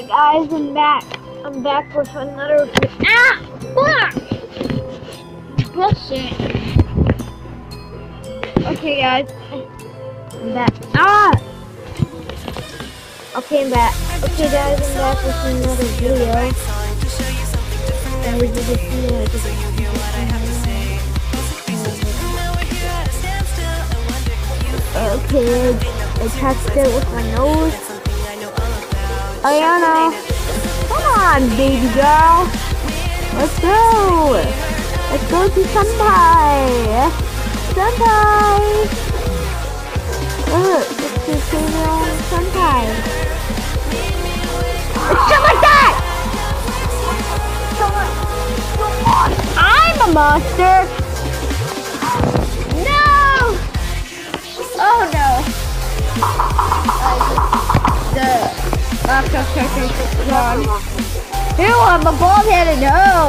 Alright guys, I'm back. I'm back with another Ah! Fuck! Bullshit. Okay guys. I'm back. Ah! Okay, I'm back. Okay guys, I'm back with another video. And we did this video. I this Okay, I touched it with my nose. Ayano, come on, baby girl. Let's go. Let's go to Senpai. Senpai. Look, it's the female Senpai. Shit like that! Come on. I'm a monster. Ew, I'm a bald headed. No.